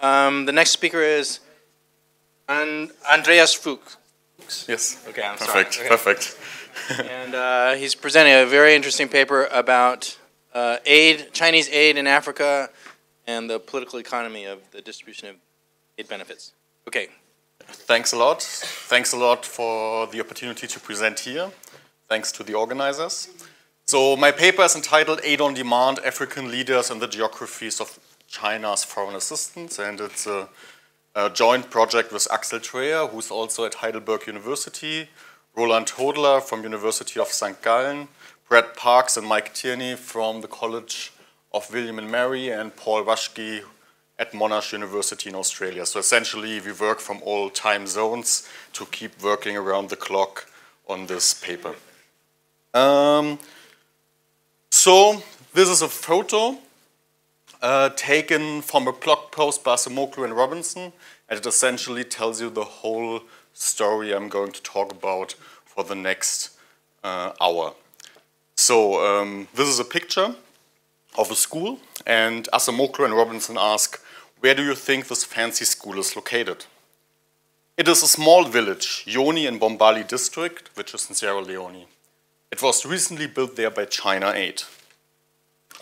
Um, the next speaker is An Andreas Fuchs. Yes. Okay, I'm perfect. sorry. Okay. Perfect. and uh, he's presenting a very interesting paper about uh, aid, Chinese aid in Africa, and the political economy of the distribution of aid benefits. Okay. Thanks a lot. Thanks a lot for the opportunity to present here. Thanks to the organizers. So my paper is entitled Aid on Demand, African Leaders and the Geographies of China's Foreign Assistance, and it's a, a joint project with Axel Dreher, who's also at Heidelberg University, Roland Hodler from University of St. Gallen, Brad Parks and Mike Tierney from the College of William and Mary, and Paul Raschky at Monash University in Australia. So essentially, we work from all time zones to keep working around the clock on this paper. Um, so this is a photo uh, taken from a blog post by Acemoglu and Robinson, and it essentially tells you the whole story I'm going to talk about for the next uh, hour. So um, this is a picture of a school, and Acemoglu and Robinson ask, where do you think this fancy school is located? It is a small village, Yoni in Bombali district, which is in Sierra Leone. It was recently built there by China Aid.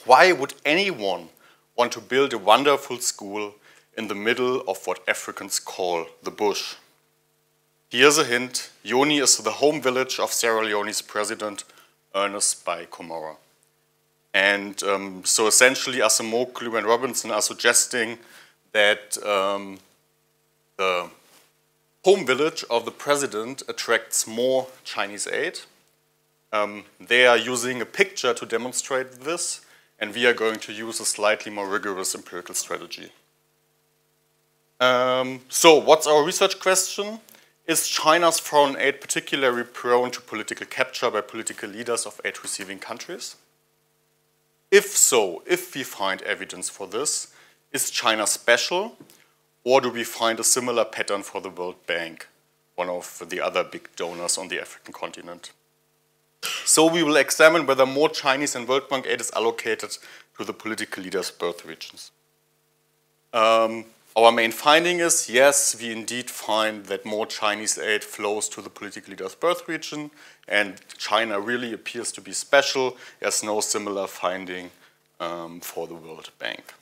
Why would anyone want to build a wonderful school in the middle of what Africans call the bush? Here's a hint. Yoni is the home village of Sierra Leone's president, Ernest Bai Koroma. And um, so essentially, Acemoglu and Robinson are suggesting that um, the home village of the president attracts more Chinese aid. Um, they are using a picture to demonstrate this, and we are going to use a slightly more rigorous empirical strategy. Um, so what's our research question? Is China's foreign aid particularly prone to political capture by political leaders of aid-receiving countries? If so, if we find evidence for this, is China special, or do we find a similar pattern for the World Bank, one of the other big donors on the African continent? So we will examine whether more Chinese and World Bank aid is allocated to the political leaders' birth regions. Um, our main finding is, yes, we indeed find that more Chinese aid flows to the political leaders' birth region, and China really appears to be special. There's no similar finding um, for the World Bank.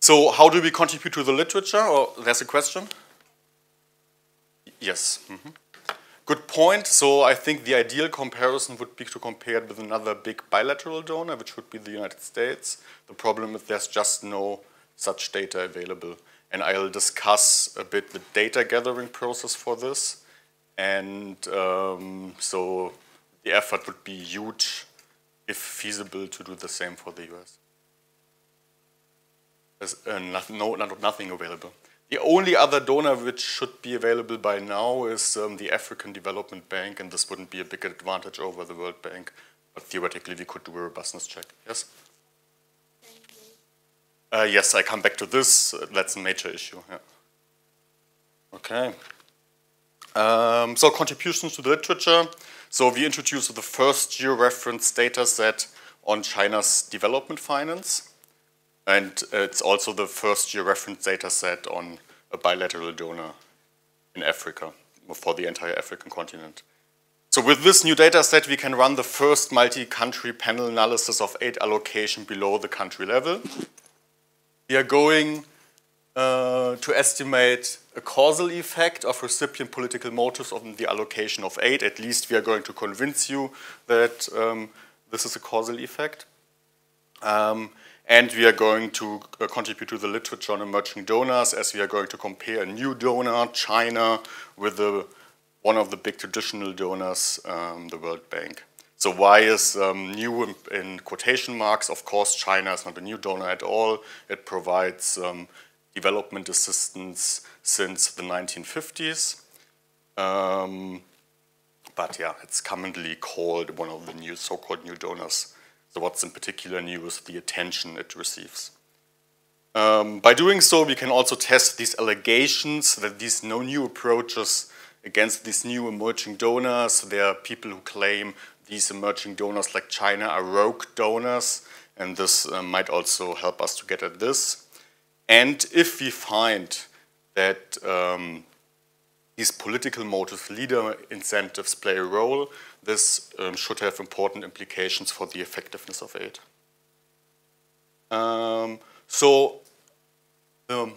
So how do we contribute to the literature? Or there's a question? Yes. Mm -hmm. Good point. So I think the ideal comparison would be to compare it with another big bilateral donor, which would be the United States. The problem is there's just no such data available. And I'll discuss a bit the data gathering process for this. And um, so the effort would be huge if feasible to do the same for the US. There's uh, no, no, nothing available. The only other donor which should be available by now is um, the African Development Bank, and this wouldn't be a big advantage over the World Bank, but theoretically we could do a robustness check. Yes? Uh, yes, I come back to this. Uh, that's a major issue. Yeah. Okay. Um, so contributions to the literature. So we introduced the first georeference data set on China's development finance. And it's also the first georeference data set on a bilateral donor in Africa for the entire African continent. So with this new data set, we can run the first multi-country panel analysis of aid allocation below the country level. We are going uh, to estimate a causal effect of recipient political motives on the allocation of aid. At least we are going to convince you that um, this is a causal effect. Um, and we are going to uh, contribute to the literature on emerging donors as we are going to compare a new donor, China, with the, one of the big traditional donors, um, the World Bank. So why is um, new in, in, quotation marks? Of course, China is not a new donor at all. It provides um, development assistance since the 1950s. Um, but yeah, it's commonly called one of the new so-called new donors. So what's in particular new is the attention it receives. Um, by doing so, we can also test these allegations that these no new approaches against these new emerging donors. There are people who claim these emerging donors like China are rogue donors, and this uh, might also help us to get at this. And if we find that um, these political motives, leader incentives play a role, this um, should have important implications for the effectiveness of aid. Um, so the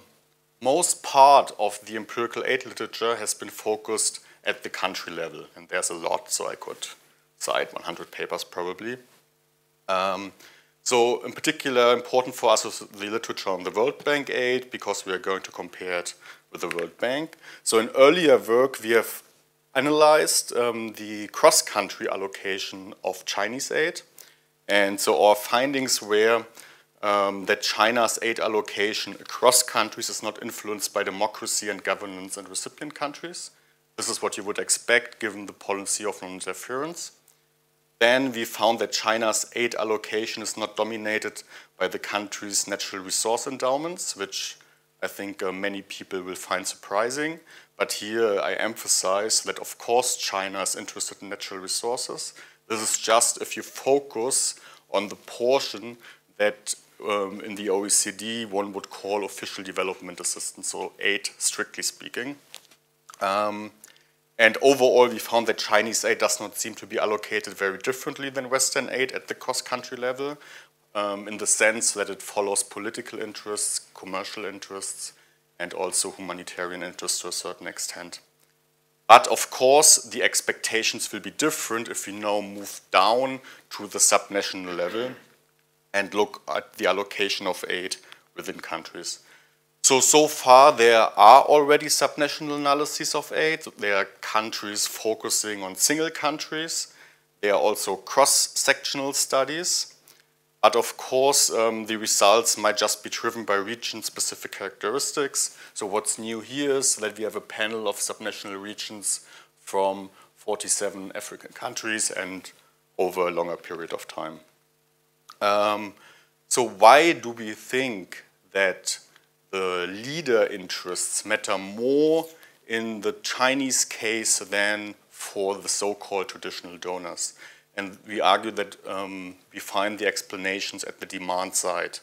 most part of the empirical aid literature has been focused at the country level, and there's a lot, so I could cite 100 papers probably. Um, so in particular, important for us is the literature on the World Bank aid because we are going to compare it with the World Bank. So in earlier work, we have analyzed um, the cross-country allocation of Chinese aid. And so our findings were um, that China's aid allocation across countries is not influenced by democracy and governance in recipient countries. This is what you would expect given the policy of non-interference. Then we found that China's aid allocation is not dominated by the country's natural resource endowments, which I think uh, many people will find surprising. But here I emphasize that, of course, China is interested in natural resources. This is just if you focus on the portion that um, in the OECD one would call official development assistance, so aid, strictly speaking. Um, and overall, we found that Chinese aid does not seem to be allocated very differently than Western aid at the cross-country level, um, in the sense that it follows political interests, commercial interests, and also humanitarian interests to a certain extent. But of course, the expectations will be different if we now move down to the subnational level and look at the allocation of aid within countries. So, so far there are already subnational analyses of aid. There are countries focusing on single countries. There are also cross-sectional studies. But of course, um, the results might just be driven by region-specific characteristics. So what's new here is that we have a panel of subnational regions from 47 African countries and over a longer period of time. Um, so why do we think that the leader interests matter more in the Chinese case than for the so-called traditional donors. And we argue that um, we find the explanations at the demand side.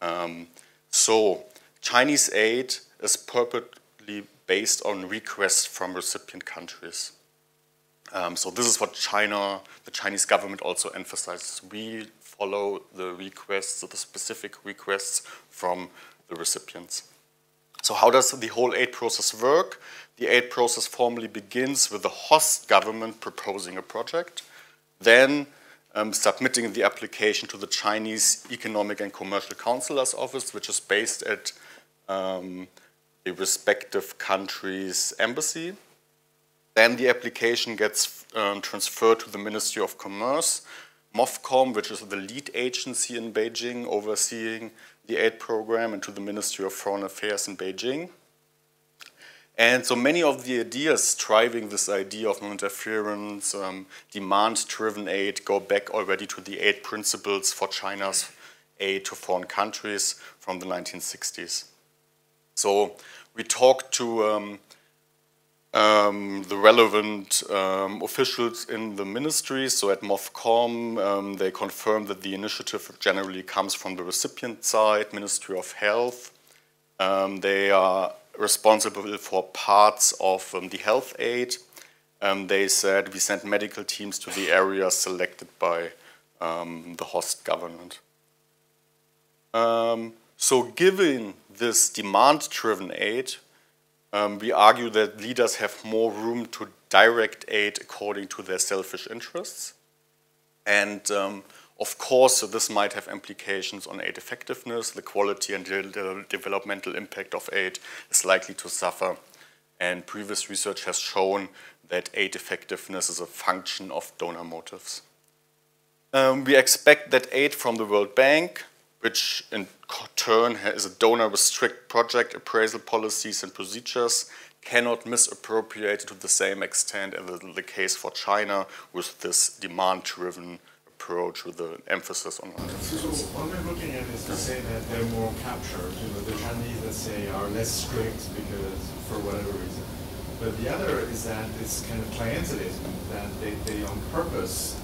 Um, so Chinese aid is purportedly based on requests from recipient countries. Um, so this is what China, the Chinese government also emphasizes. We follow the requests, the specific requests from the recipients. So how does the whole aid process work? The aid process formally begins with the host government proposing a project, then um, submitting the application to the Chinese Economic and Commercial Counselor's Office, which is based at um, the respective country's embassy. Then the application gets um, transferred to the Ministry of Commerce, MOFCOM, which is the lead agency in Beijing overseeing the aid program and to the Ministry of Foreign Affairs in Beijing. And so many of the ideas driving this idea of non-interference, um, demand-driven aid, go back already to the aid principles for China's aid to foreign countries from the 1960s. So we talked to um, um, the relevant um, officials in the ministry. So at MOFCOM, um, they confirmed that the initiative generally comes from the recipient side, Ministry of Health. Um, they are responsible for parts of um, the health aid. Um, they said we sent medical teams to the areas selected by the host government. so given this demand-driven aid, um, we argue that leaders have more room to direct aid according to their selfish interests. And um, of course, this might have implications on aid effectiveness. The quality and the developmental impact of aid is likely to suffer. And previous research has shown that aid effectiveness is a function of donor motives. Um, we expect that aid from the World Bank which in turn is a donor with strict project appraisal policies and procedures, cannot misappropriate to the same extent as the case for China with this demand-driven approach with the emphasis on So what we're looking at is to say that they're more captured. You know, the Chinese, let's say, are less strict because for whatever reason. But the other is that it's kind of clientelism, that they, they on purpose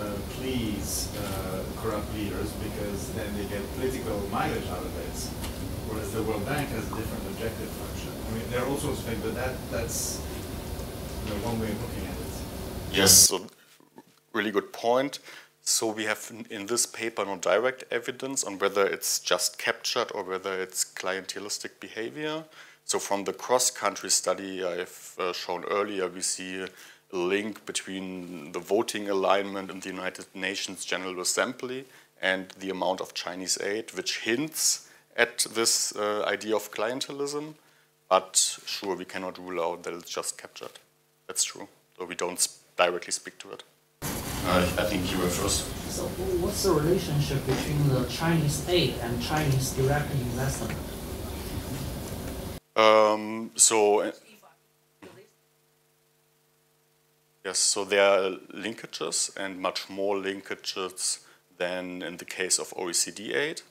uh, please uh, corrupt leaders because then they get political mileage out of it. whereas the World Bank has a different objective function. I mean, there are all sorts of things, but that, that's you know, one way of looking at it. Yes, so really good point. So we have in this paper no direct evidence on whether it's just captured or whether it's clientelistic behavior. So from the cross-country study I've uh, shown earlier, we see a link between the voting alignment in the United Nations General Assembly and the amount of Chinese aid, which hints at this uh, idea of clientelism. But sure, we cannot rule out that it's just captured. That's true, though we don't directly speak to it. Uh, I think you were first. So what's the relationship between the Chinese aid and Chinese direct investment? Um, so, yes, so there are linkages and much more linkages than in the case of OECD aid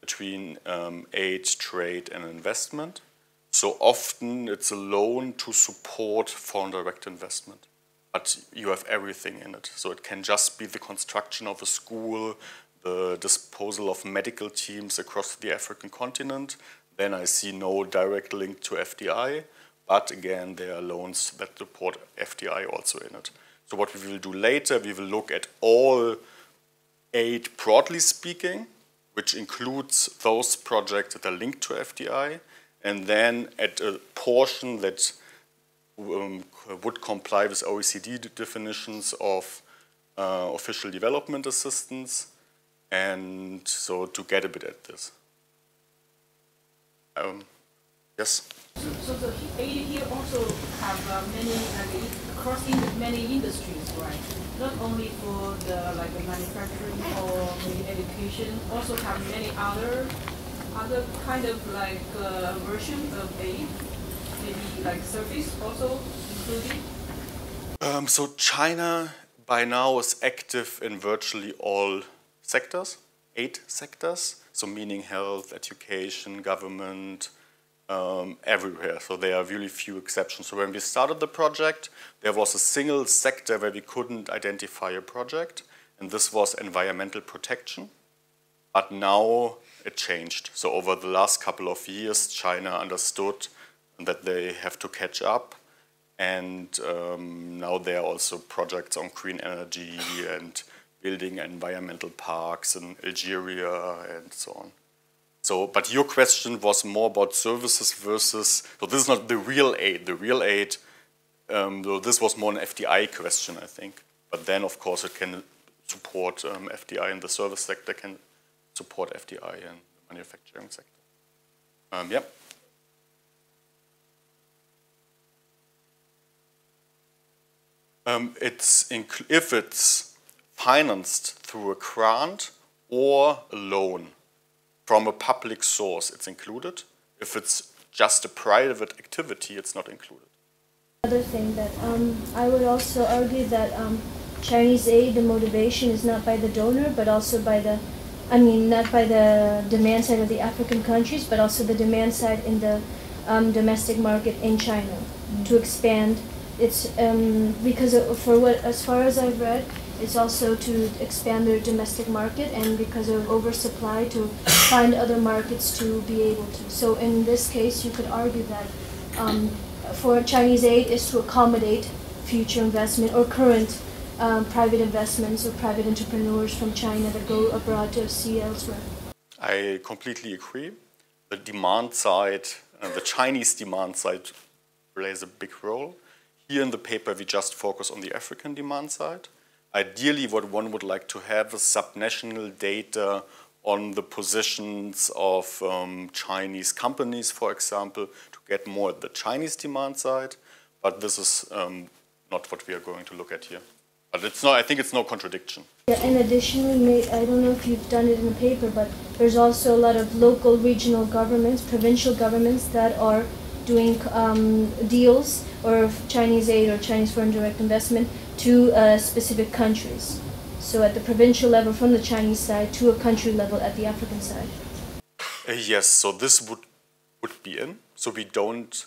between um, aid, trade, and investment. So often it's a loan to support foreign direct investment but you have everything in it. So it can just be the construction of a school, the disposal of medical teams across the African continent. Then I see no direct link to FDI, but again, there are loans that support FDI also in it. So what we will do later, we will look at all aid broadly speaking, which includes those projects that are linked to FDI, and then at a portion that um, would comply with OECD definitions of uh, official development assistance, and so to get a bit at this. Um, yes? So, so the aid here also have uh, many, uh, across in many industries, right? Not only for the like the manufacturing or maybe education, also have many other other kind of like uh, version of aid included? Um, so China by now is active in virtually all sectors, eight sectors, so meaning health, education, government, um, everywhere. So there are really few exceptions. So when we started the project, there was a single sector where we couldn't identify a project, and this was environmental protection. But now it changed. So over the last couple of years, China understood that they have to catch up. And um, now there are also projects on green energy and building environmental parks in Algeria and so on. So, but your question was more about services versus, so this is not the real aid. The real aid, um, so this was more an FDI question, I think. But then, of course, it can support um, FDI in the service sector, can support FDI in the manufacturing sector. Um, yeah. Um, it's if it's financed through a grant or a loan from a public source, it's included. If it's just a private activity, it's not included. Another thing that um, I would also argue that um, Chinese aid, the motivation is not by the donor, but also by the, I mean, not by the demand side of the African countries, but also the demand side in the um, domestic market in China mm -hmm. to expand it's um, because of, for what as far as I've read, it's also to expand their domestic market and because of oversupply to find other markets to be able to. So in this case, you could argue that um, for Chinese aid is to accommodate future investment or current um, private investments or private entrepreneurs from China that go abroad to see elsewhere. I completely agree. The demand side, uh, the Chinese demand side plays a big role. Here in the paper, we just focus on the African demand side. Ideally, what one would like to have is subnational data on the positions of um, Chinese companies, for example, to get more at the Chinese demand side. But this is um, not what we are going to look at here. But it's not, I think it's no contradiction. Yeah, and additionally, I don't know if you've done it in the paper, but there's also a lot of local regional governments, provincial governments that are doing um, deals or Chinese aid or Chinese foreign direct investment to uh, specific countries. So at the provincial level from the Chinese side to a country level at the African side. Uh, yes, so this would would be in. So we don't.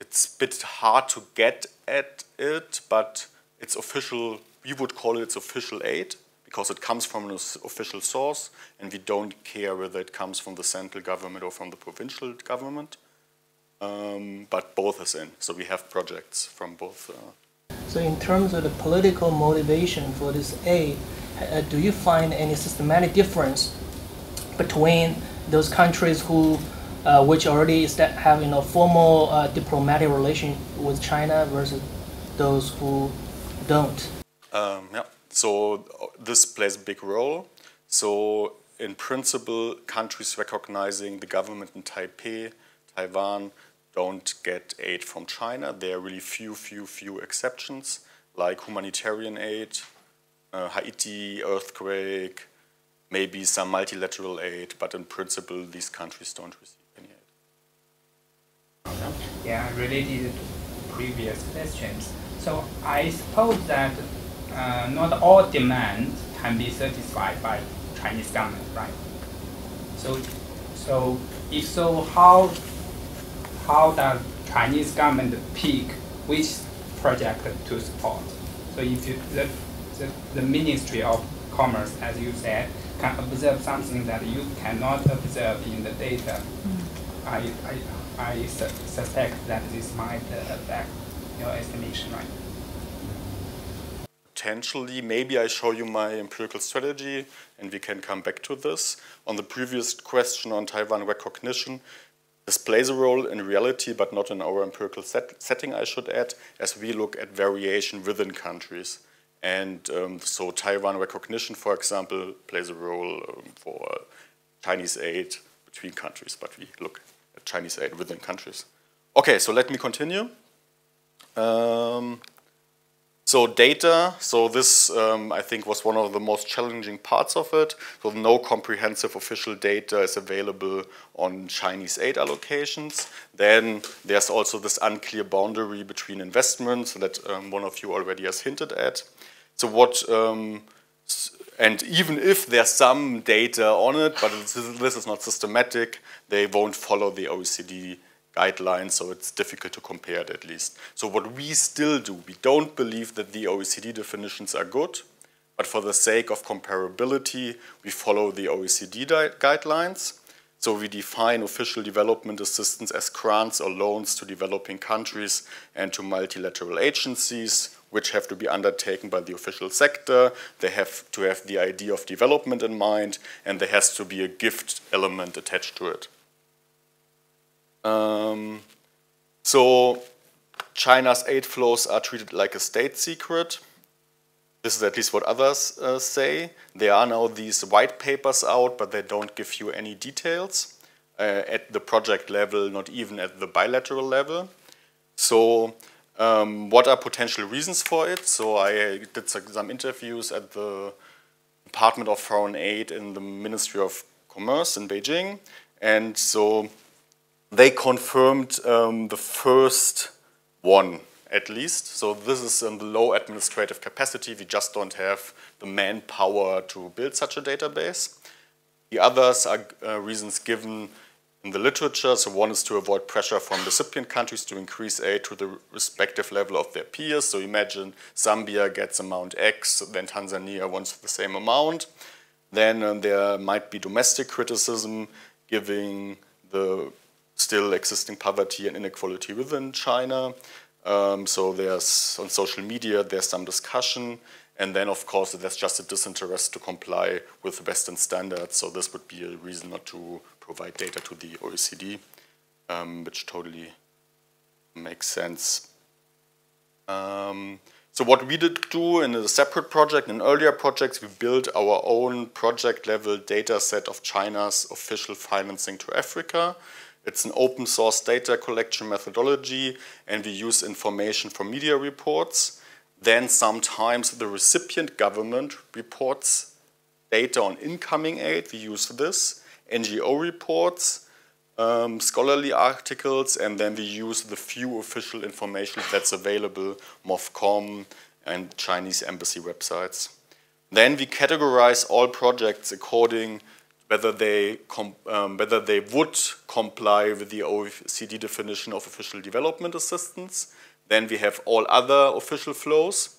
It's a bit hard to get at it, but it's official. We would call it its official aid because it comes from an official source, and we don't care whether it comes from the central government or from the provincial government. Um, but both is in, so we have projects from both. Uh. so, in terms of the political motivation for this aid, uh, do you find any systematic difference between those countries who, uh, which already have you know formal uh, diplomatic relation with China versus those who don't? Um, yeah. So uh, this plays a big role. So in principle, countries recognizing the government in Taipei, Taiwan, don't get aid from China. There are really few, few, few exceptions, like humanitarian aid, uh, Haiti earthquake, maybe some multilateral aid, but in principle, these countries don't receive any aid. Yeah, related to previous questions. So I suppose that uh, not all demands can be satisfied by Chinese government, right? So, so if so, how how does Chinese government pick which project to support? So if you, the, the, the Ministry of Commerce, as you said, can observe something that you cannot observe in the data, mm. I, I, I su suspect that this might uh, affect your estimation, right? potentially, maybe I show you my empirical strategy and we can come back to this. On the previous question on Taiwan recognition, this plays a role in reality, but not in our empirical set setting, I should add, as we look at variation within countries. And um, so Taiwan recognition, for example, plays a role um, for Chinese aid between countries, but we look at Chinese aid within countries. Okay, so let me continue. Um, so data, so this um, I think was one of the most challenging parts of it. So no comprehensive official data is available on Chinese aid allocations. Then there's also this unclear boundary between investments that um, one of you already has hinted at. So what, um, and even if there's some data on it, but this is not systematic, they won't follow the OECD guidelines, so it's difficult to compare it at least. So what we still do, we don't believe that the OECD definitions are good, but for the sake of comparability, we follow the OECD guidelines. So we define official development assistance as grants or loans to developing countries and to multilateral agencies, which have to be undertaken by the official sector. They have to have the idea of development in mind, and there has to be a gift element attached to it. Um, so China's aid flows are treated like a state secret. This is at least what others uh, say. There are now these white papers out, but they don't give you any details uh, at the project level, not even at the bilateral level. So um, what are potential reasons for it? So I did some interviews at the Department of Foreign Aid in the Ministry of Commerce in Beijing. And so they confirmed um, the first one at least. So this is in the low administrative capacity. We just don't have the manpower to build such a database. The others are uh, reasons given in the literature. So one is to avoid pressure from recipient countries to increase aid to the respective level of their peers. So imagine Zambia gets amount X, then Tanzania wants the same amount. Then uh, there might be domestic criticism giving the still existing poverty and inequality within China. Um, so there's on social media, there's some discussion. And then, of course, there's just a disinterest to comply with the Western standards. So this would be a reason not to provide data to the OECD, um, which totally makes sense. Um, so what we did do in a separate project, in earlier projects, we built our own project level data set of China's official financing to Africa. It's an open source data collection methodology and we use information from media reports. Then sometimes the recipient government reports data on incoming aid, we use this, NGO reports, um, scholarly articles, and then we use the few official information that's available, MOFCOM and Chinese embassy websites. Then we categorize all projects according whether they, um, whether they would comply with the OECD definition of official development assistance. Then we have all other official flows.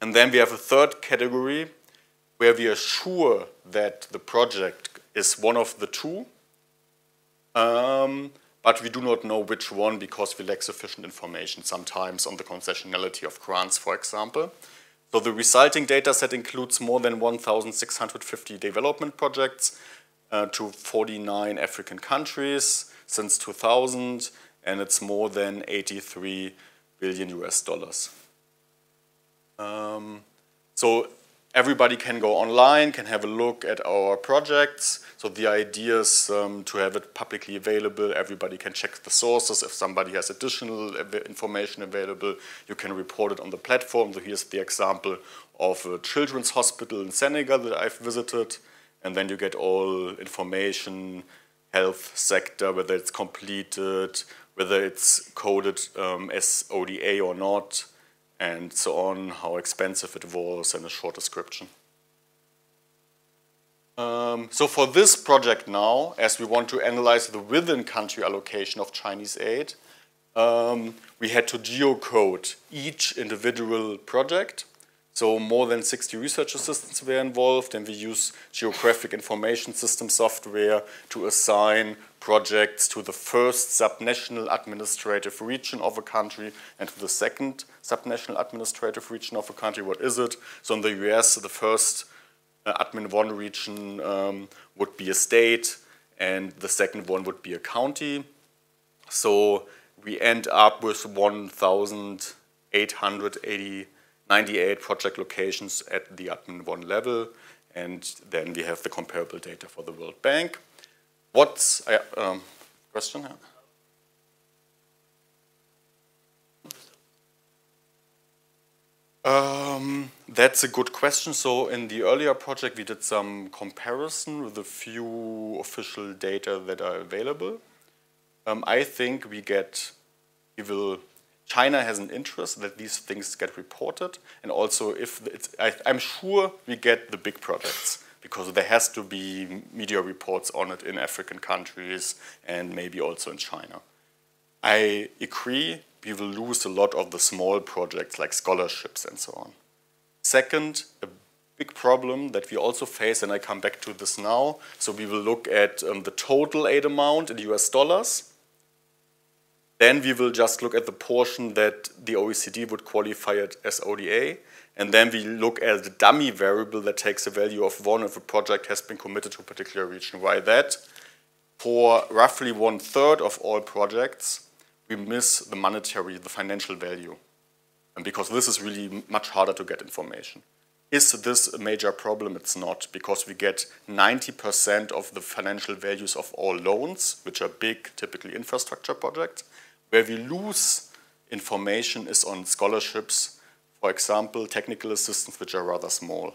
And then we have a third category, where we are sure that the project is one of the two, um, but we do not know which one because we lack sufficient information sometimes on the concessionality of grants, for example. So the resulting dataset includes more than 1,650 development projects uh, to 49 African countries since 2000, and it's more than 83 billion US dollars. Um, so everybody can go online, can have a look at our projects. So the idea is um, to have it publicly available. Everybody can check the sources. If somebody has additional information available, you can report it on the platform. So here's the example of a children's hospital in Senegal that I've visited. And then you get all information, health sector, whether it's completed, whether it's coded um, as ODA or not, and so on, how expensive it was, and a short description. Um, so for this project now, as we want to analyze the within-country allocation of Chinese aid, um, we had to geocode each individual project. So more than 60 research assistants were involved, and we use geographic information system software to assign projects to the first subnational administrative region of a country and to the second subnational administrative region of a country. What is it? So in the US, the first uh, admin one region um, would be a state, and the second one would be a county. So we end up with 1,898 project locations at the admin one level, and then we have the comparable data for the World Bank. What's, uh, um, question? Um, that's a good question. So in the earlier project, we did some comparison with a few official data that are available. Um, I think we get, we will, China has an interest that these things get reported. And also if I, I'm sure we get the big projects because there has to be media reports on it in African countries and maybe also in China. I agree we will lose a lot of the small projects like scholarships and so on. Second, a big problem that we also face, and I come back to this now, so we will look at um, the total aid amount in US dollars. Then we will just look at the portion that the OECD would qualify it as ODA, and then we look at the dummy variable that takes the value of one if a project has been committed to a particular region. Why that? For roughly one third of all projects, we miss the monetary, the financial value. And because this is really much harder to get information. Is this a major problem? It's not, because we get 90% of the financial values of all loans, which are big, typically infrastructure projects. Where we lose information is on scholarships, for example, technical assistance, which are rather small.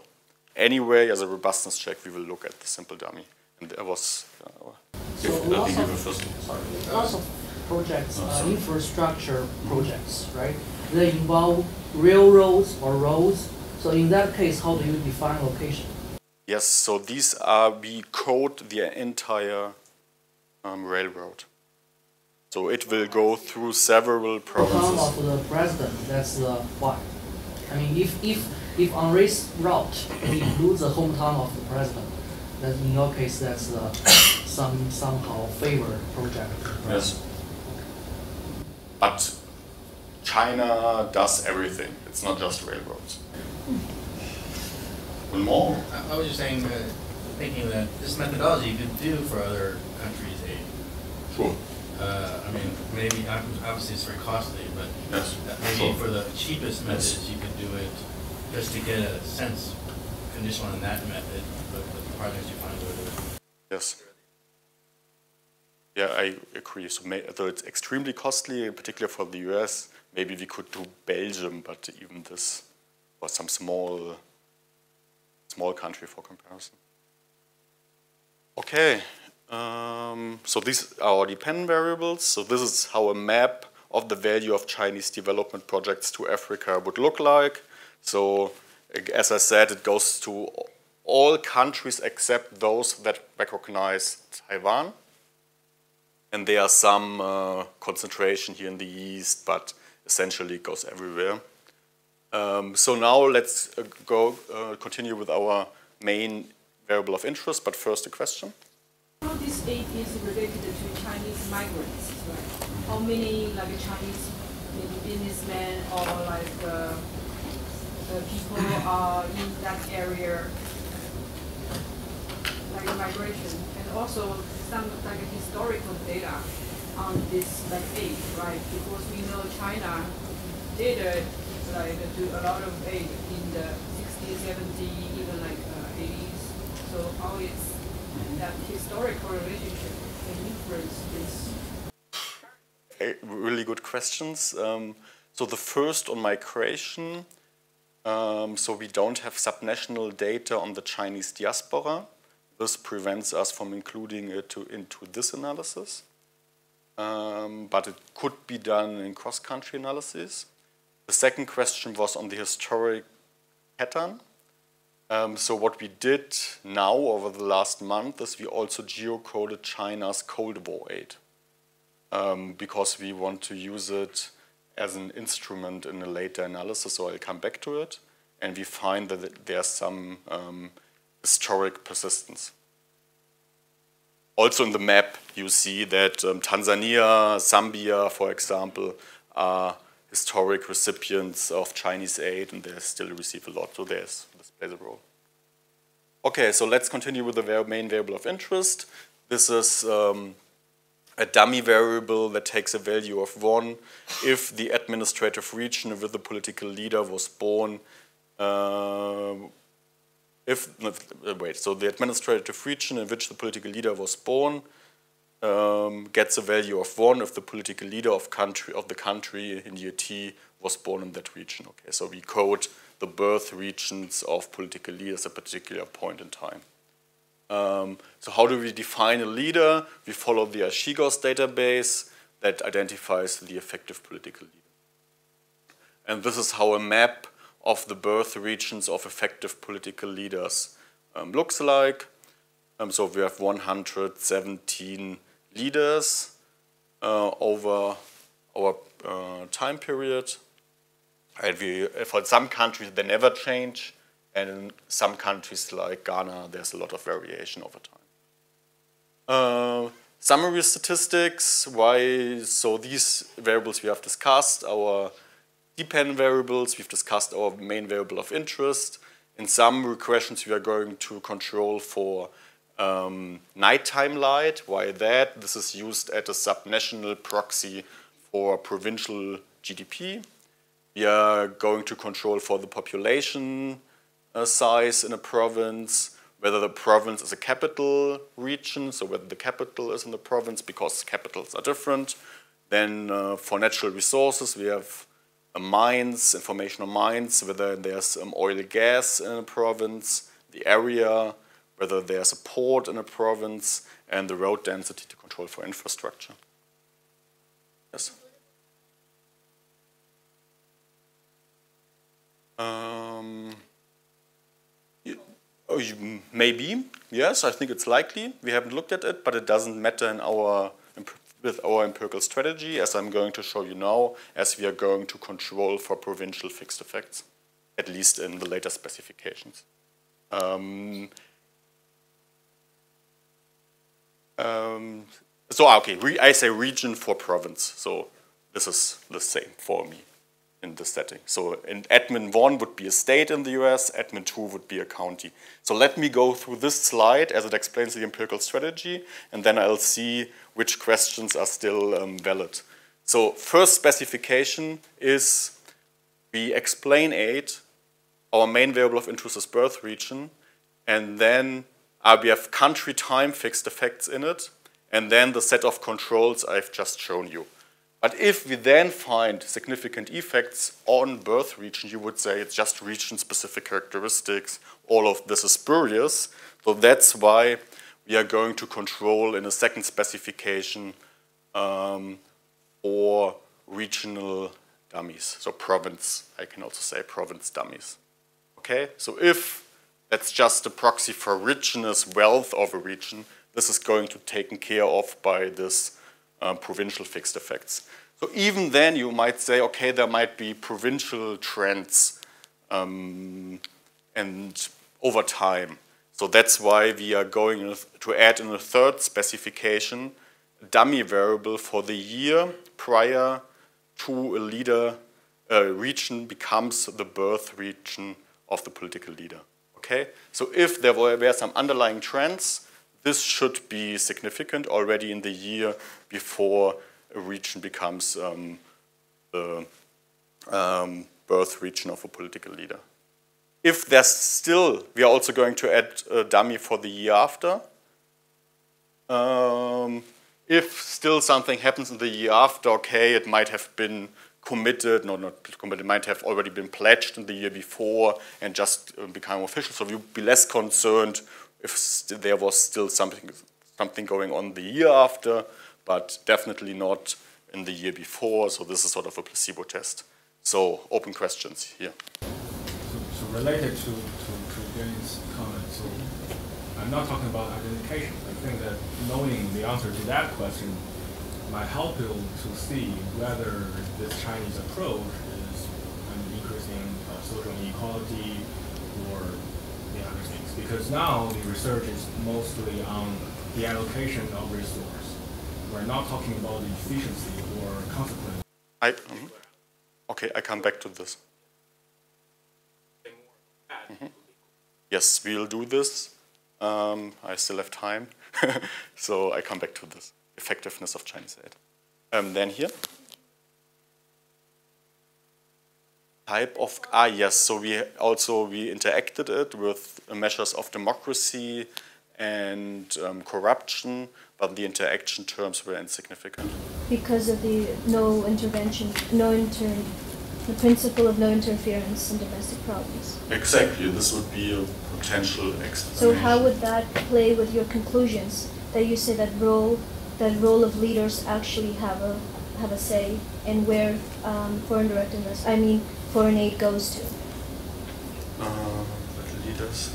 Anyway, as a robustness check, we will look at the simple dummy. And there was... Uh, so lots of, sorry, lots of projects, uh, infrastructure projects, right? They involve railroads or roads. So in that case, how do you define location? Yes, so these are, we code the entire um, railroad. So it will go through several provinces. of the president, that's the why. I mean, if, if, if on race route, it includes the hometown of the president, then in your case, that's uh, some somehow favored project. Right? Yes. But China does everything. It's not just railroads. One more? I, was just saying, that, thinking that this methodology you could do for other countries' aid. Sure. Uh, I mean, maybe obviously it's very costly, but yes. maybe for the cheapest methods yes. you could do it just to get a sense, conditional on that method, but the projects you find over Yes. Yeah, I agree. So, may, though it's extremely costly, in particular for the US, maybe we could do Belgium, but even this was some small, small country for comparison. Okay, um, so these are our dependent variables. So this is how a map of the value of Chinese development projects to Africa would look like. So as I said, it goes to all countries except those that recognize Taiwan. And there are some uh, concentration here in the east, but essentially it goes everywhere. Um, so now let's uh, go uh, continue with our main variable of interest, but first a question. How this aid is related to Chinese migrants, right? How many like Chinese maybe businessmen or like uh, uh, people are in that area, like migration, and also some like historical data on this like aid, right? Because we know China did uh, like do a lot of aid in the 60s, 70s, even like uh, 80s. So how is that historical relationship can influence this? Really good questions. Um, so the first on migration. Um, so we don't have subnational data on the Chinese diaspora. This prevents us from including it to, into this analysis. Um, but it could be done in cross-country analysis. The second question was on the historic pattern. Um, so what we did now over the last month is we also geocoded China's Cold War aid um, because we want to use it as an instrument in a later analysis, so I'll come back to it. And we find that there's some um, historic persistence. Also in the map, you see that um, Tanzania, Zambia, for example, are historic recipients of Chinese aid, and they still receive a lot, so there's, this plays a role. Okay, so let's continue with the main variable of interest. This is um, a dummy variable that takes a value of 1 if the administrative region with the political leader was born. Uh, if, wait, so the administrative region in which the political leader was born um, gets a value of 1 if the political leader of, country, of the country in year T was born in that region. Okay, so we code the birth regions of political leaders at a particular point in time. Um, so how do we define a leader? We follow the Archigos database that identifies the effective political leader. And this is how a map of the birth regions of effective political leaders um, looks like. Um, so we have 117 leaders uh, over our uh, time period. And we, for some countries, they never change. And in some countries like Ghana, there's a lot of variation over time. Uh, summary statistics, why, so these variables we have discussed, our dependent variables, we've discussed our main variable of interest. In some regressions, we are going to control for um, nighttime light. Why that? This is used as a subnational proxy for provincial GDP. We are going to control for the population uh, size in a province, whether the province is a capital region, so whether the capital is in the province, because capitals are different. Then uh, for natural resources, we have uh, mines, information on mines, whether there's um, oil and gas in a province, the area, whether there's a port in a province, and the road density to control for infrastructure. Yes? Um, oh, maybe, yes, I think it's likely. We haven't looked at it, but it doesn't matter in our with our empirical strategy, as I'm going to show you now, as we are going to control for provincial fixed effects, at least in the later specifications. Um, um, so, okay, re- I say region for province, so this is the same for me in this setting. So in admin 1 would be a state in the US, admin 2 would be a county. So let me go through this slide as it explains the empirical strategy, and then I'll see which questions are still um, valid. So first specification is we explain aid, our main variable of interest is birth region, and then we have country time fixed effects in it, and then the set of controls I've just shown you. But if we then find significant effects on birth region, you would say it's just region-specific characteristics. All of this is spurious. So that's why we are going to control in a second specification um, for regional dummies. So province, I can also say province dummies. Okay, so if that's just a proxy for richness, wealth of a region, this is going to be taken care of by this um, provincial fixed effects. So even then, you might say, okay, there might be provincial trends um, and over time. So that's why we are going to add in a third specification a dummy variable for the year prior to a leader uh, region becomes the birth region of the political leader. Okay, so if there were some underlying trends, this should be significant already in the year before a region becomes um, the um, birth region of a political leader. If there's still, we are also going to add a dummy for the year after. Um, if still something happens in the year after, okay, it might have been committed, no, not committed, it might have already been pledged in the year before and just uh, become official. So you'd be less concerned if there was still something, something going on the year after, but definitely not in the year before. So this is sort of a placebo test. So open questions here. So, so related to, to, to James' comment, so I'm not talking about identification. I think that knowing the answer to that question might help you to see whether this Chinese approach is increasing uh, social inequality or the other things. Because now the research is mostly on the allocation of resource. We're not talking about the efficiency or consequence. I, mhm. Okay, I come back to this. Mhm. Yes, we'll do this. Um, I still have time, so I come back to this effectiveness of Chinese aid. Um, then here. Type of, ah yes, so we also, we interacted it with measures of democracy and um, corruption, but the interaction terms were insignificant. because of the no intervention, no inter, the principle of no interference in domestic problems. Exactly, this would be a potential So how would that play with your conclusions that you say that role, that role of leaders actually have a have a say in where um, foreign direct invest, I mean foreign aid goes to? Uh, but leaders.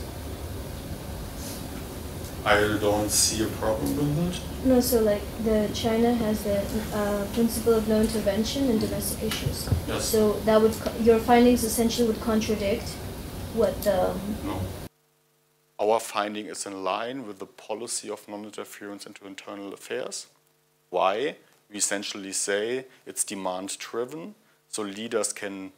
I don't see a problem with it. No, so like the China has the uh, principle of no intervention in domestic issues. Yes. So that would your findings essentially would contradict what the No. Our finding is in line with the policy of non-interference into internal affairs. Why? We essentially say it's demand-driven, so leaders can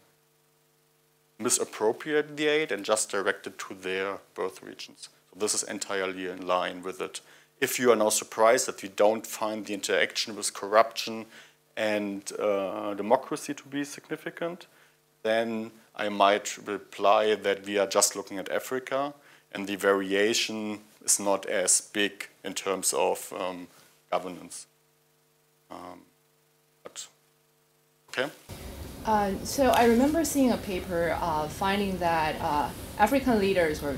misappropriate the aid and just direct it to their birth regions. So this is entirely in line with it. If you are now surprised that we don't find the interaction with corruption and uh, democracy to be significant, then I might reply that we are just looking at Africa and the variation is not as big in terms of um, governance. Um, but, okay? Uh, so I remember seeing a paper uh, finding that uh, African leaders, or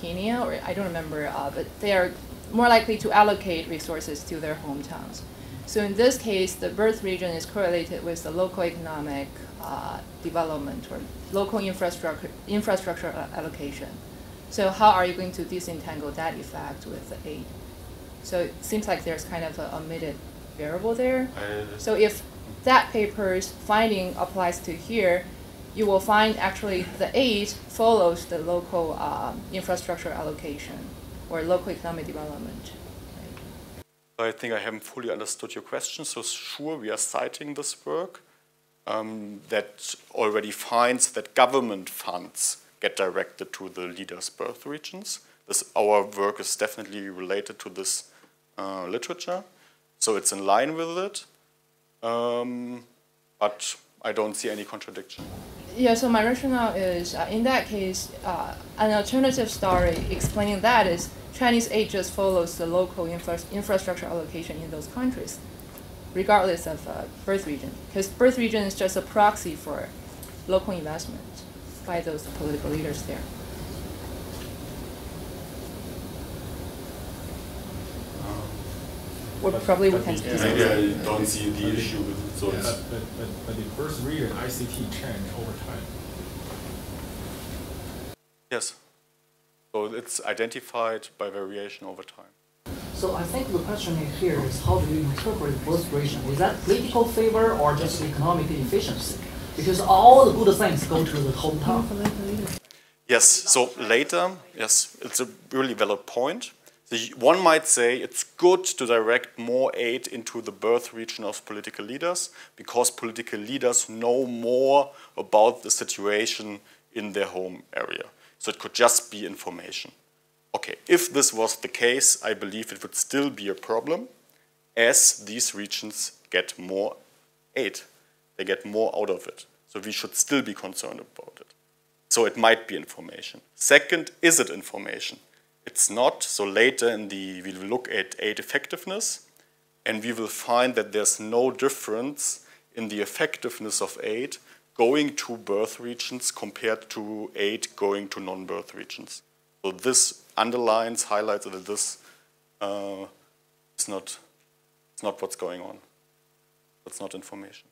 Kenya, or I don't remember, uh, but they are more likely to allocate resources to their hometowns. So in this case, the birth region is correlated with the local economic uh, development or local infrastructure infrastructure allocation. So how are you going to disentangle that effect with the aid? So it seems like there's kind of a omitted variable there. So if that paper's finding applies to here, you will find actually the aid follows the local um, infrastructure allocation or local economic development. I think I haven't fully understood your question. So sure, we are citing this work um, that already finds that government funds get directed to the leaders' birth regions. This, our work is definitely related to this uh, literature, so it's in line with it. Um, but I don't see any contradiction. Yeah, so my rationale is uh, in that case, uh, an alternative story explaining that is Chinese aid just follows the local infra- infrastructure allocation in those countries, regardless of uh, birth region. Because birth region is just a proxy for local investment by those political leaders there. Or But- probably we but can the- disagree. I don't see the issue with it. So Yeah, it's, but, but, but the first reason ICT change over time. yes. So it's identified by variation over time. So I think the question here is how do you interpret birth region? Is that political favor or just economic efficiency? Because all the good things go to the hometown. Yes, so later, yes, it's a really valid point. The, one might say it's good to direct more aid into the birth region of political leaders because political leaders know more about the situation in their home area. So it could just be information. Okay, if this was the case, I believe it would still be a problem as these regions get more aid. They get more out of it. So we should still be concerned about it. So it might be information. Second, is it information? It's not. So later in the, we will look at aid effectiveness and we will find that there's no difference in the effectiveness of aid going to birth regions compared to aid going to non-birth regions. So this underlines, highlights that this uh, is not, it's not what's going on. That's not information.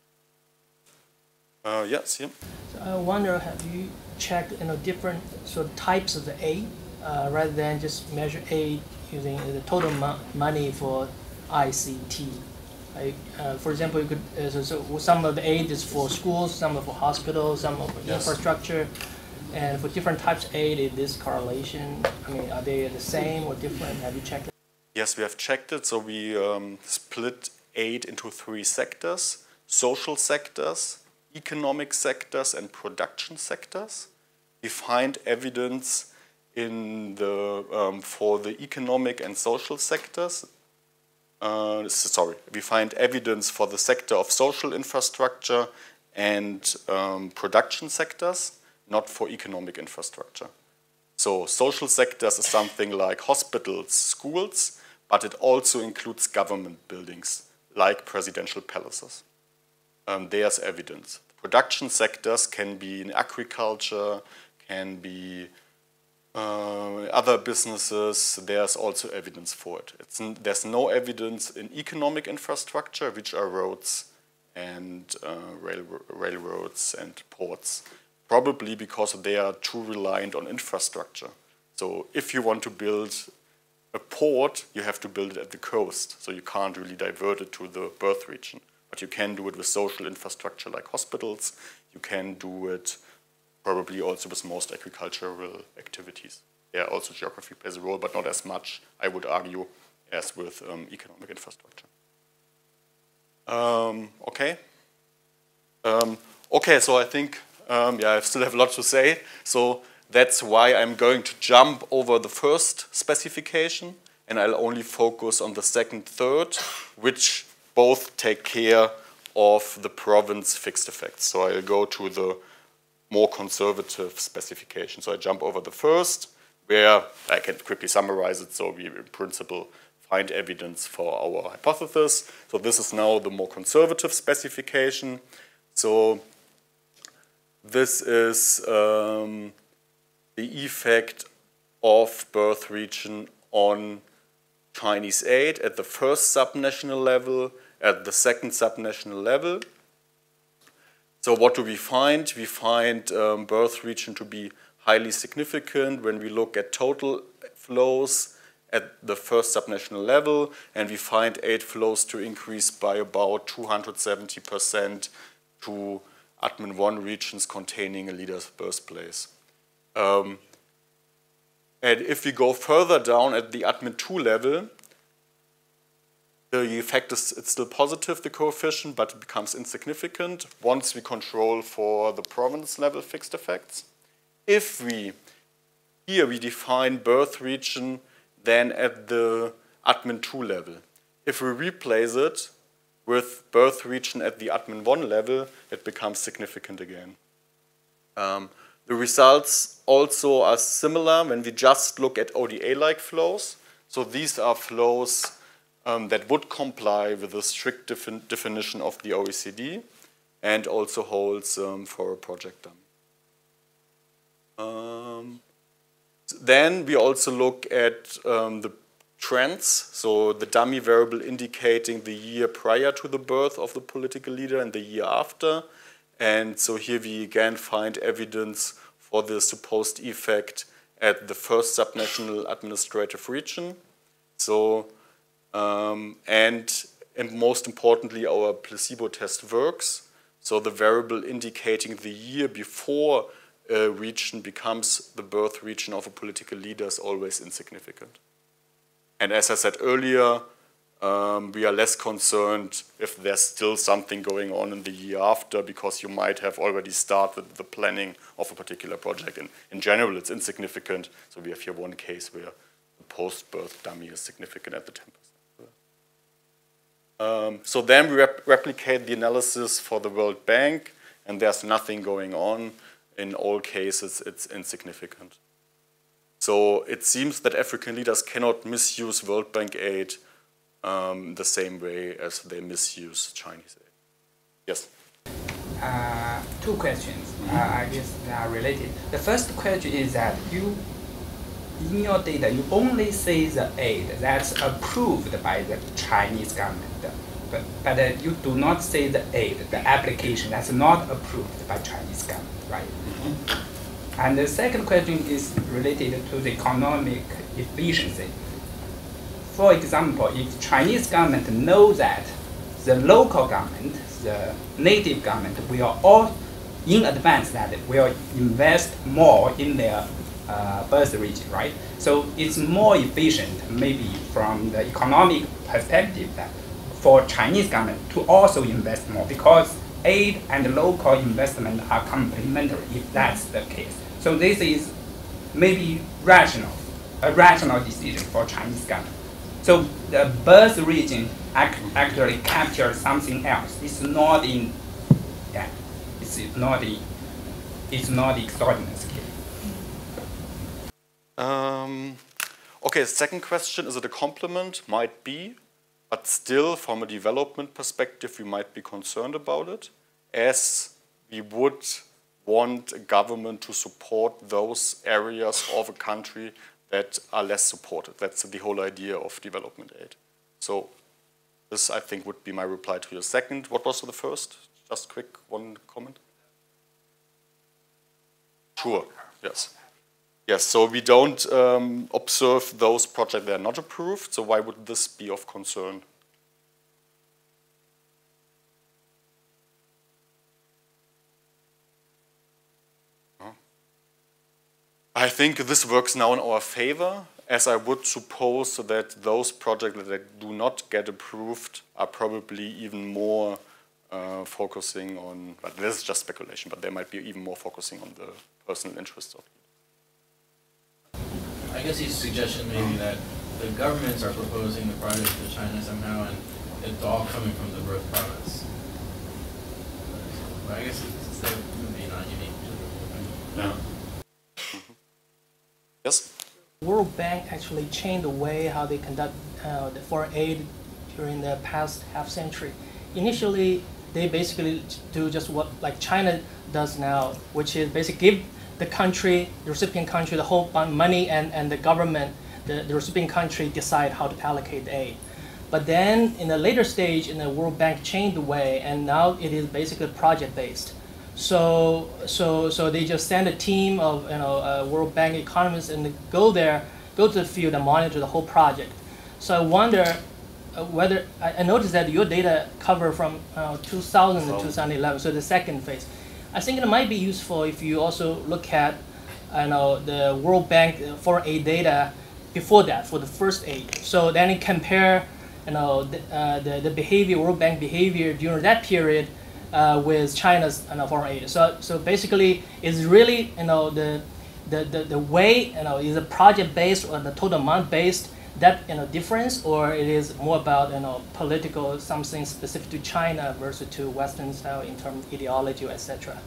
Uh, yes, yeah. So I wonder, have you checked you know different sort of types of the aid uh, rather than just measure aid using the total mo money for ICT? Like, uh, for example, you could uh, so, so, some of the aid is for schools, some are for hospitals, some are for yes. infrastructure, and for different types of aid, is this correlation? I mean, are they the same or different? Have you checked it? Yes, we have checked it. So we um, split aid into three sectors: social sectors, economic sectors, and production sectors. We find evidence in the um, for the economic and social sectors uh, sorry, we find evidence for the sector of social infrastructure and um, production sectors, not for economic infrastructure. So social sectors is something like hospitals, schools, but it also includes government buildings, like presidential palaces. Um, there's evidence. Production sectors can be in agriculture, can be uh, other businesses, there's also evidence for it. It's, there's no evidence in economic infrastructure, which are roads and uh, rail, railroads and ports, probably because they are too reliant on infrastructure. So if you want to build a port, you have to build it at the coast, so you can't really divert it to the birth region. But you can do it with social infrastructure like hospitals, you can do it probably also with most agricultural activities. Yeah, also geography plays a role, but not as much, I would argue, as with um, economic infrastructure. Um, okay. Um, okay, so I think, um, yeah, I still have a lot to say. So that's why I'm going to jump over the first specification, and I'll only focus on the second, third, which both take care of the province fixed effects. So I'll go to the more conservative specification. So I jump over the first, where I can quickly summarize it. So we, in principle, find evidence for our hypothesis. So this is now the more conservative specification. So this is um, the effect of birth region on Chinese aid at the first subnational level, at the second subnational level. So what do we find? We find um, birth region to be highly significant when we look at total flows at the first subnational level, and we find aid flows to increase by about 270% to admin 1 regions containing a leader's birthplace. Um, and if we go further down at the admin 2 level, the effect is it's still positive, the coefficient, but it becomes insignificant once we control for the province level fixed effects. If we, here we define birth region then at the admin 2 level. If we replace it with birth region at the admin 1 level, it becomes significant again. Um, the results also are similar when we just look at ODA-like flows. So these are flows um, that would comply with the strict defin definition of the OECD and also holds um, for a project dummy. Um, then we also look at um, the trends, so the dummy variable indicating the year prior to the birth of the political leader and the year after. And so here we again find evidence for the supposed effect at the first subnational administrative region. So um, and, and most importantly, our placebo test works. So the variable indicating the year before a region becomes the birth region of a political leader is always insignificant. And as I said earlier, um, we are less concerned if there's still something going on in the year after because you might have already started the planning of a particular project. And in general, it's insignificant. So we have here one case where the post-birth dummy is significant at the 10%. Um, so then we rep replicate the analysis for the World Bank, and there's nothing going on. In all cases, it's insignificant. So it seems that African leaders cannot misuse World Bank aid um, the same way as they misuse Chinese aid. Yes? Uh, two questions. Uh, I guess they are related. The first question is that you, in your data, you only see the aid that's approved by the Chinese government, but, but uh, you do not see the aid, the application that's not approved by Chinese government, right? Mm-hmm. And the second question is related to the economic efficiency for example, if Chinese government know that the local government, the native government will all in advance that will invest more in their uh, birth region, right? So it's more efficient maybe from the economic perspective that for Chinese government to also invest more because aid and local investment are complementary if that's the case. So this is maybe rational, a rational decision for Chinese government. So the birth region act actually captures something else. It's not in yeah, it's not in, it's not exogenous Um, okay, second question, is it a complement? Might be, but still from a development perspective, we might be concerned about it as we would want a government to support those areas of a country that are less supported. That's the whole idea of development aid. So this, I think, would be my reply to your second. What was the first? Just quick, one comment. Sure, yes. Yes, so we don't um, observe those projects that are not approved, so why would this be of concern? I think this works now in our favor, as I would suppose that those projects that do not get approved are probably even more uh, focusing on, but this is just speculation, but they might be even more focusing on the personal interests of I guess his suggestion may be that the governments are proposing the project to China somehow, and it's all coming from the birth province. But I guess it's, it's maybe not unique to the yeah. Yes? World Bank actually changed the way how they conduct uh, the foreign aid during the past half century. Initially, they basically do just what like China does now, which is basically give the country, the recipient country, the whole money, and, and the government, the, the recipient country decide how to allocate the aid. But then in the later stage, in the World Bank changed the way, and now it is basically project based. So, so, so they just send a team of you know, uh, World Bank economists and go there, go to the field and monitor the whole project. So I wonder uh, whether, I, I, noticed that your data cover from uh, 2000 to 2011, so the second phase. I think it might be useful if you also look at you know, the World Bank uh, foreign aid data before that, for the first aid. So then you compare you know, the, uh, the, the behavior, World Bank behavior during that period uh, with China's you know, foreign aid. So, so basically, it's really you know the, the, the, the way you know is a project based or the total amount based that you know difference, or it is more about you know political something specific to China versus to Western style in terms of ideology, etc.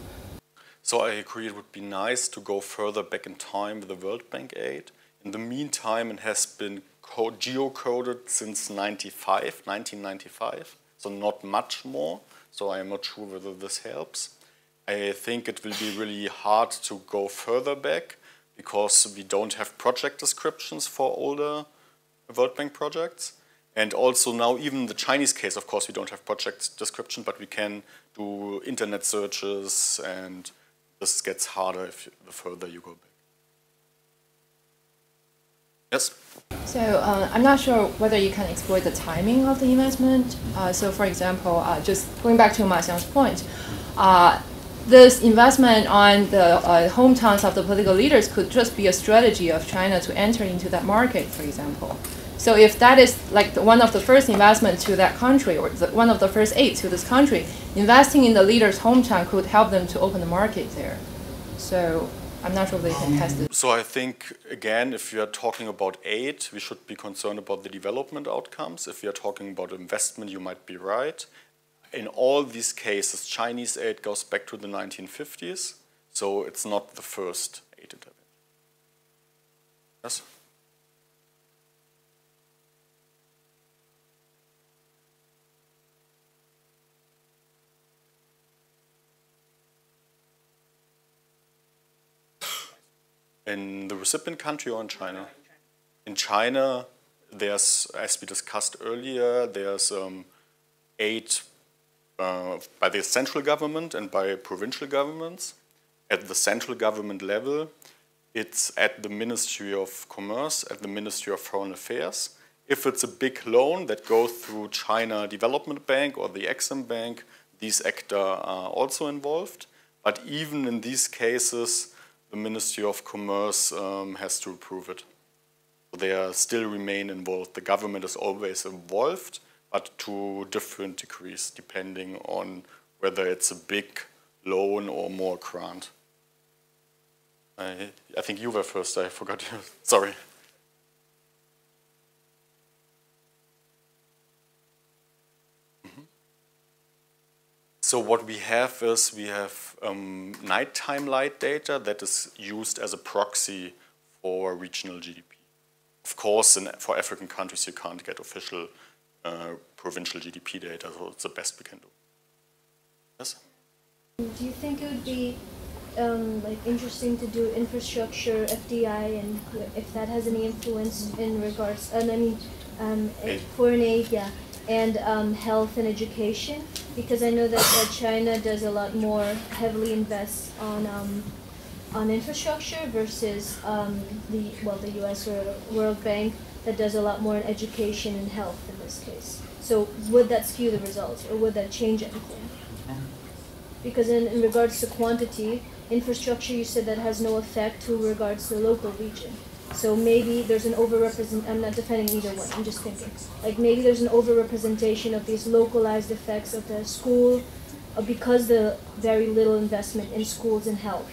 So I agree it would be nice to go further back in time with the World Bank aid. In the meantime, it has been geocoded since 95, 1995, so not much more so I am not sure whether this helps. I think it will be really hard to go further back because we don't have project descriptions for older World Bank projects. And also now even the Chinese case, of course, we don't have project description, but we can do internet searches and this gets harder if the further you go back. Yes? So uh, I'm not sure whether you can explore the timing of the investment. Uh, so for example, uh, just going back to Ma Xiang's point, uh, this investment on the uh, hometowns of the political leaders could just be a strategy of China to enter into that market, for example. So if that is like one of the first investment to that country, or the, one of the first aid to this country, investing in the leader's hometown could help them to open the market there. So I'm not sure they can test it. So I think, again, if we are talking about aid, we should be concerned about the development outcomes. If we are talking about investment, you might be right. In all these cases, Chinese aid goes back to the 1950s, so it's not the first aid intervention. Yes? In the recipient country or in China? In China, there's, as we discussed earlier, there's um, aid uh, by the central government and by provincial governments. At the central government level, it's at the Ministry of Commerce, at the Ministry of Foreign Affairs. If it's a big loan that goes through China Development Bank or the Exim Bank, these actors are also involved. But even in these cases, the Ministry of Commerce um, has to approve it. They still remain involved. The government is always involved, but to different degrees, depending on whether it's a big loan or more grant. I, I think you were first, I forgot you. Sorry. So what we have is we have um, nighttime light data that is used as a proxy for regional GDP. Of course, in, for African countries, you can't get official uh, provincial GDP data, so it's the best we can do. Yes? Do you think it would be um, like interesting to do infrastructure, FDI, and if that has any influence in regards, and I mean, um, foreign aid, yeah, and um, health and education because I know that uh, China does a lot more heavily invest on um, on infrastructure versus um, the well the U.S. or World Bank that does a lot more in education and health in this case. So would that skew the results or would that change anything? Because in, in regards to quantity, infrastructure you said that has no effect to regards to the local region. So maybe there's an overrepresent. I'm not defending either one. I'm just thinking. Like maybe there's an overrepresentation of these localized effects of the school, uh, because the very little investment in schools and health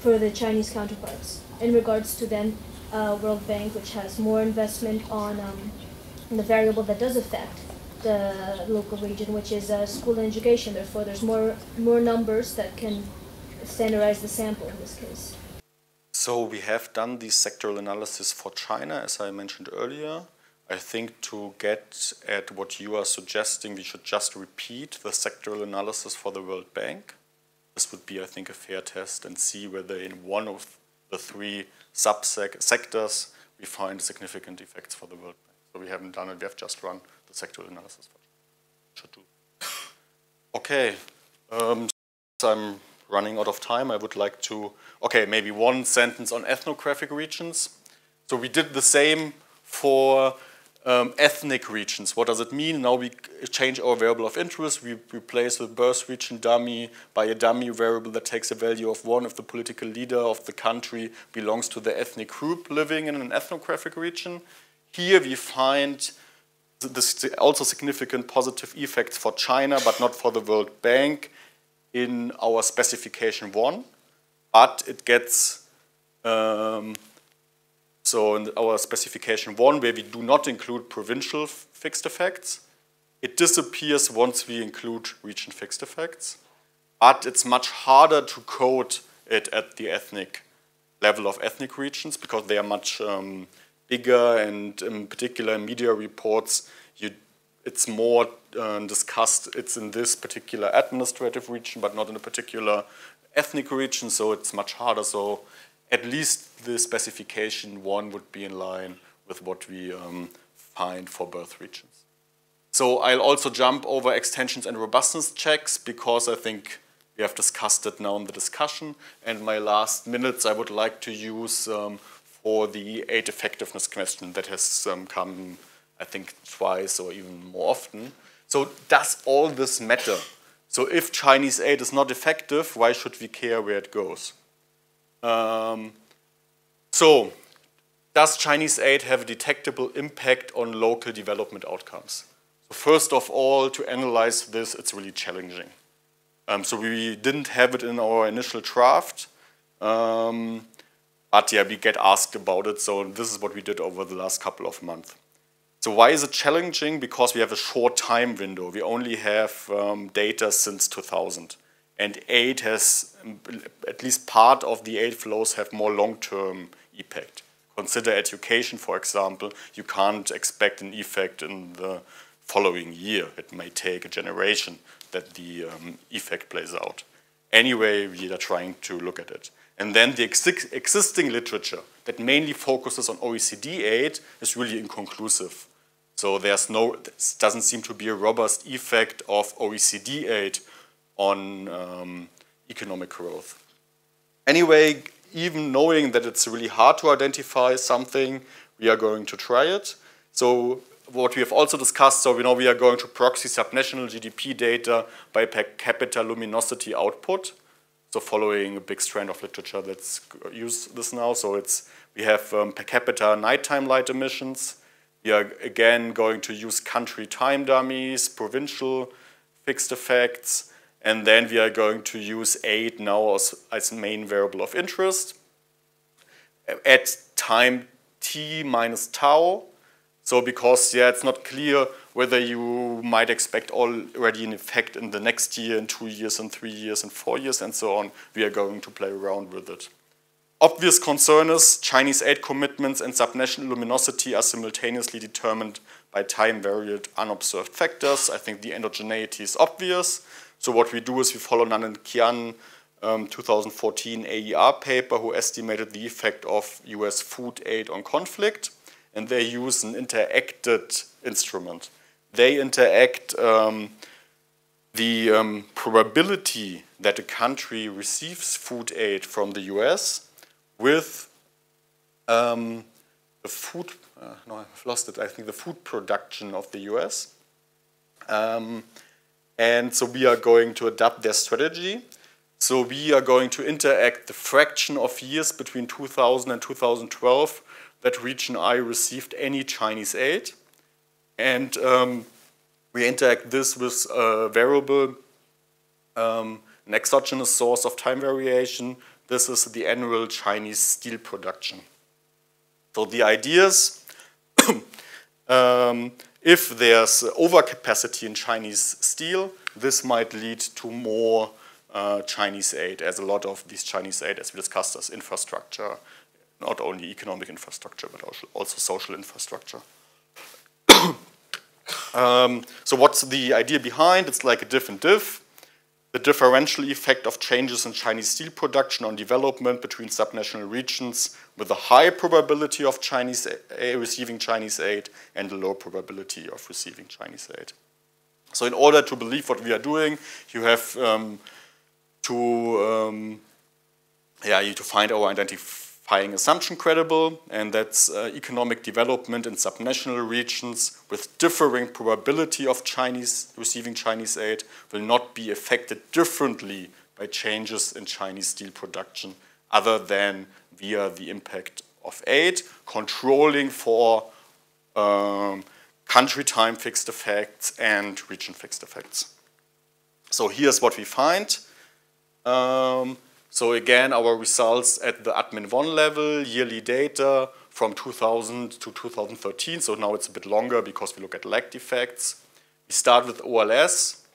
for the Chinese counterparts. In regards to then uh, World Bank, which has more investment on um, the variable that does affect the local region, which is uh, school and education. Therefore, there's more more numbers that can standardize the sample in this case. So we have done the sectoral analysis for China, as I mentioned earlier. I think to get at what you are suggesting, we should just repeat the sectoral analysis for the World Bank. This would be, I think, a fair test and see whether in one of the three sub-sectors we find significant effects for the World Bank. So we haven't done it, we have just run the sectoral analysis. Should do. Okay, um, I'm running out of time, I would like to, okay, maybe one sentence on ethnographic regions. So we did the same for um, ethnic regions. What does it mean? Now we change our variable of interest. We replace the birth region dummy by a dummy variable that takes a value of one if the political leader of the country belongs to the ethnic group living in an ethnographic region. Here we find this also significant positive effects for China, but not for the World Bank in our specification one, but it gets, um, so in our specification one, where we do not include provincial fixed effects, it disappears once we include region fixed effects, but it's much harder to code it at the ethnic level of ethnic regions because they are much um, bigger and in particular media reports, you it's more uh, discussed, it's in this particular administrative region, but not in a particular ethnic region, so it's much harder. So at least the specification one would be in line with what we um, find for birth regions. So I'll also jump over extensions and robustness checks because I think we have discussed it now in the discussion. And my last minutes I would like to use um, for the aid effectiveness question that has um, come I think twice or even more often. So does all this matter? So if Chinese aid is not effective, why should we care where it goes? Um, so does Chinese aid have a detectable impact on local development outcomes? So first of all, to analyze this, it's really challenging. Um, so we didn't have it in our initial draft, um, but yeah, we get asked about it, so this is what we did over the last couple of months. So why is it challenging? Because we have a short time window. We only have um, data since 2000. And aid has, at least part of the aid flows have more long-term impact. Consider education, for example. You can't expect an effect in the following year. It may take a generation that the um, effect plays out. Anyway, we are trying to look at it. And then the ex existing literature that mainly focuses on OECD aid is really inconclusive. So there's no, this doesn't seem to be a robust effect of OECD aid on um, economic growth. Anyway, even knowing that it's really hard to identify something, we are going to try it. So what we have also discussed, so we know we are going to proxy subnational GDP data by per capita luminosity output. So following a big strand of literature that's used this now. So it's we have um, per capita nighttime light emissions. We are again going to use country time dummies, provincial fixed effects, and then we are going to use aid now as, as main variable of interest at time t minus tau. So because, yeah, it's not clear whether you might expect already an effect in the next year, in two years, in three years, in four years, and so on. We are going to play around with it. Obvious concern is Chinese aid commitments and subnational luminosity are simultaneously determined by time-varied unobserved factors. I think the endogeneity is obvious. So what we do is we follow Nunn and Qian um, 2014 AER paper who estimated the effect of US food aid on conflict and they use an interacted instrument. They interact um, the um, probability that a country receives food aid from the US with um, the food, uh, no, I've lost it, I think the food production of the US. Um, and so we are going to adapt their strategy. So we are going to interact the fraction of years between 2000 and 2012 that region I received any Chinese aid. And um, we interact this with a variable, um, an exogenous source of time variation. This is the annual Chinese steel production. So the ideas, um, if there's overcapacity in Chinese steel, this might lead to more uh, Chinese aid, as a lot of these Chinese aid, as we discussed, as infrastructure, not only economic infrastructure, but also social infrastructure. um, so what's the idea behind? It's like a diff and diff. The differential effect of changes in Chinese steel production on development between subnational regions with a high probability of Chinese receiving Chinese aid and a low probability of receiving Chinese aid. So in order to believe what we are doing, you have um, to um, yeah, you to find our identification identifying assumption credible, and that's uh, economic development in subnational regions with differing probability of Chinese receiving Chinese aid will not be affected differently by changes in Chinese steel production other than via the impact of aid, controlling for um, country time fixed effects and region fixed effects. So here's what we find. Um, so again, our results at the admin one level, yearly data from 2000 to 2013. So now it's a bit longer because we look at lagged effects. We start with OLS.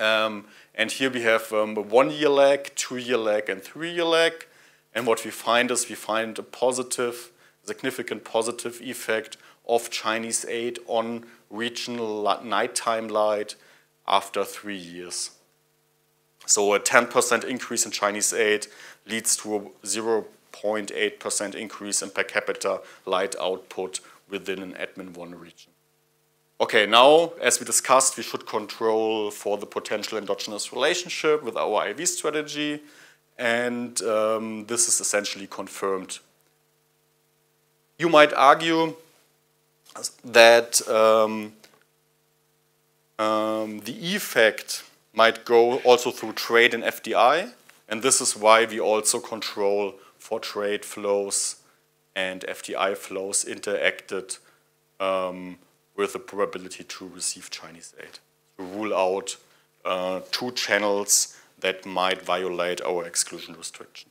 Um, and here we have um, a one-year lag, two-year lag, and three-year lag. And what we find is we find a positive, significant positive effect of Chinese aid on regional nighttime light after three years. So a 10% increase in Chinese aid leads to a 0.8% increase in per capita light output within an admin 1 region. Okay, now, as we discussed, we should control for the potential endogenous relationship with our IV strategy, and um, this is essentially confirmed. You might argue that um, um, the effect might go also through trade and FDI, and this is why we also control for trade flows and FDI flows interacted um, with the probability to receive Chinese aid. To rule out uh, two channels that might violate our exclusion restriction.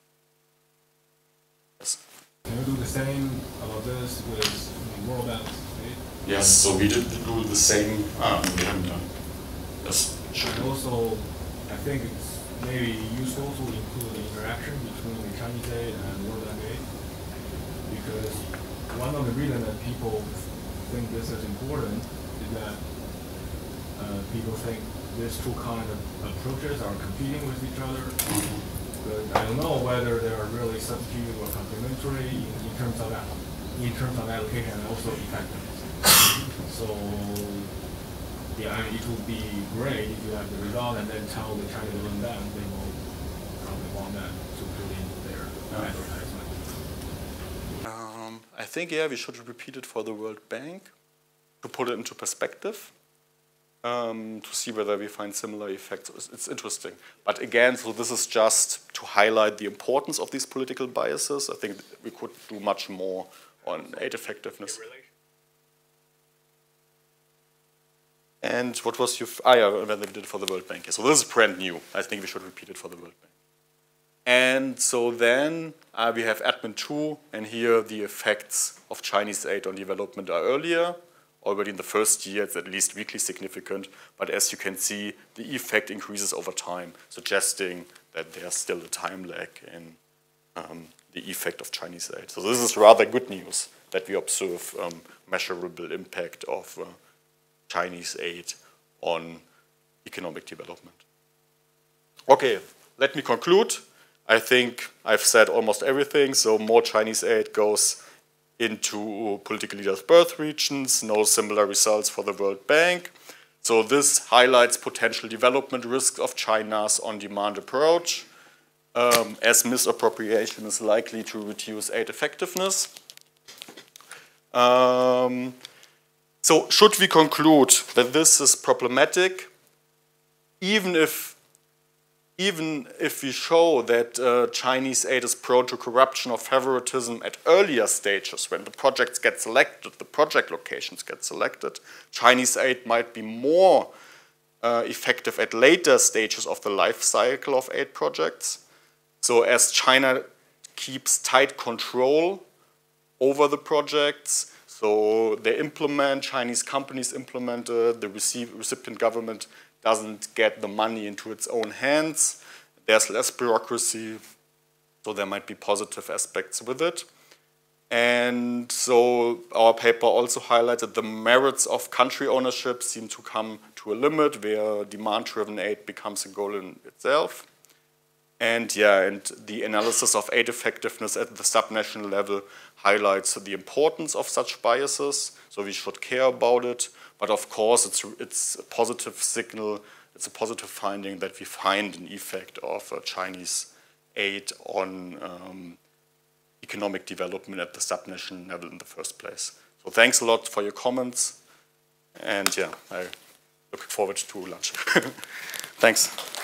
Yes. Can you do the same about this with World Bank? Yes, so we did do the same. Ah, we haven't done. Yes. Also, I think it's maybe useful to include the interaction between the Chinese and World Bank because one of the reasons that people think this is important is that uh, people think these two kind of approaches are competing with each other. But I don't know whether they are really substitute or complementary in, in terms of in terms of allocation and also effectiveness. So yeah, I mean, it would be great if you have the result and then tell the Chinese World Bank they will probably want that to put in their advertisement. Um, I think, yeah, we should repeat it for the World Bank to put it into perspective um, to see whether we find similar effects. It's, it's interesting. But again, so this is just to highlight the importance of these political biases. I think we could do much more on aid effectiveness. And what was your, ah yeah, when they did it for the World Bank. So this is brand new. I think we should repeat it for the World Bank. And so then uh, we have admin two, and here the effects of Chinese aid on development are earlier. Already in the first year, it's at least weakly significant, but as you can see, the effect increases over time, suggesting that there's still a time lag in um, the effect of Chinese aid. So this is rather good news that we observe um, measurable impact of uh, Chinese aid on economic development. Okay, let me conclude. I think I've said almost everything, so more Chinese aid goes into political leaders' birth regions, no similar results for the World Bank. So this highlights potential development risks of China's on-demand approach, um, as misappropriation is likely to reduce aid effectiveness. Um, so should we conclude that this is problematic, even if even if we show that uh, Chinese aid is prone to corruption or favoritism at earlier stages, when the projects get selected, the project locations get selected, Chinese aid might be more uh, effective at later stages of the life cycle of aid projects. So as China keeps tight control over the projects, so they implement, Chinese companies implement, uh, the recipient government doesn't get the money into its own hands. There's less bureaucracy, so there might be positive aspects with it. And so our paper also highlighted the merits of country ownership seem to come to a limit where demand-driven aid becomes a goal in itself. And yeah, and the analysis of aid effectiveness at the subnational level highlights the importance of such biases, so we should care about it. But of course, it's, it's a positive signal, it's a positive finding that we find an effect of Chinese aid on um, economic development at the subnational level in the first place. So thanks a lot for your comments. And yeah, I look forward to lunch. thanks.